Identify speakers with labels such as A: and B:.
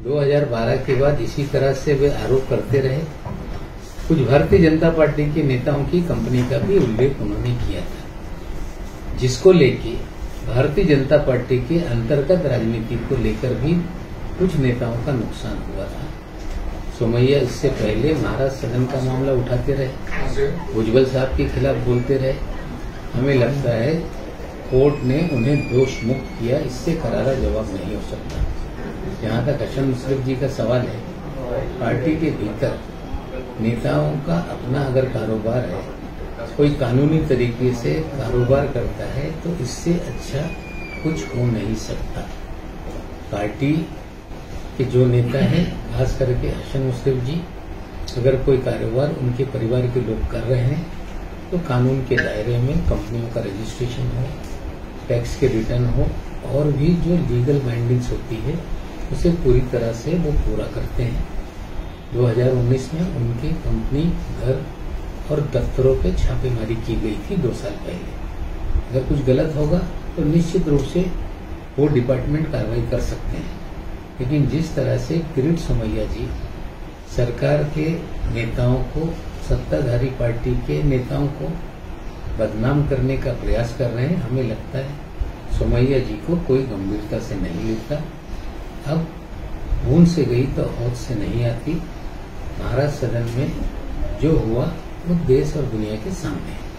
A: 2012 के बाद इसी तरह से वे आरोप करते रहे। कुछ भारतीय जनता पार्टी के नेताओं की कंपनी का भी उल्लेख उन्होंने किया था, जिसको लेके भारतीय जनता पार्टी के अंतर्गत राजनीति को लेकर भी कुछ नेताओं का नुकसान हुआ था। सोमैया इससे पहले महाराज सदन का मामला उठाते रहे। भुजबल साहब के खिलाफ बोलते रहे। हमें लगता है कोर्ट ने उन्हें दोष मुक्त किया, इससे करारा जवाब नहीं हो सकता। जहाँ तक हसन मुश्रफ जी का सवाल है, पार्टी के भीतर नेताओं का अपना अगर कारोबार है, कोई कानूनी तरीके से कारोबार करता है तो इससे अच्छा कुछ हो नहीं सकता। पार्टी के जो नेता हैं, खास करके हसन मुश्रफ जी, अगर कोई कारोबार उनके परिवार के लोग कर रहे हैं तो कानून के दायरे में कंपनियों का रजिस्ट्रेशन हो टैक्स के रिटर्न हो, और भी जो लीगल बाइंडिंग्स होती है उसे पूरी तरह से वो पूरा करते हैं। 2019 में उनकी कंपनी घर और दफ्तरों पे छापेमारी की गई थी दो साल पहले। अगर कुछ गलत होगा तो निश्चित रूप से वो डिपार्टमेंट कार्रवाई कर सकते हैं। लेकिन जिस तरह से किरीट सोमैया जी सरकार के नेताओं को, सत्ताधारी पार्टी के नेताओं को बदनाम करने का प्रयास कर रहे हैं, हमें लगता है सोमैया जी को कोई गंभीरता से नहीं लेता। अब ऊन से गई तो हौद से नहीं आती। महाराज सदन में जो हुआ, वो देश और दुनिया के सामने है।